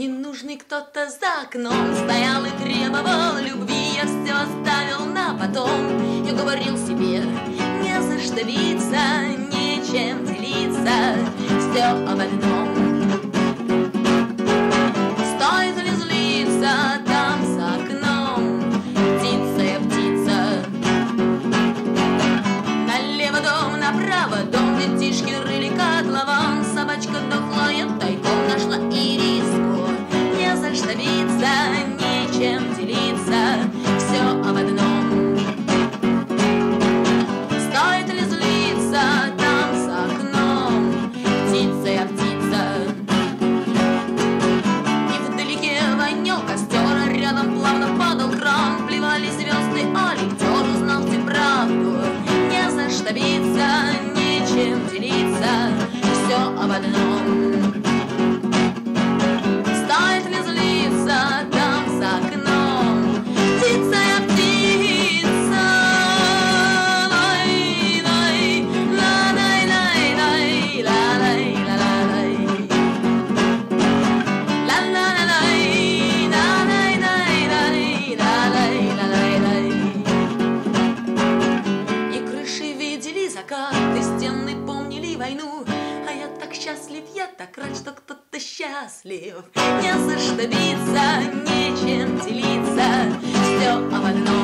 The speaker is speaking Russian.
Ненужный кто-то за окном. Стоял и требовал любви. Я все оставил на потом. Я говорил себе Не за что биться Нечем делиться. Все об одном Baba счастлив, я так рад, что кто-то счастлив. Не за что биться, нечем делиться, все об одном.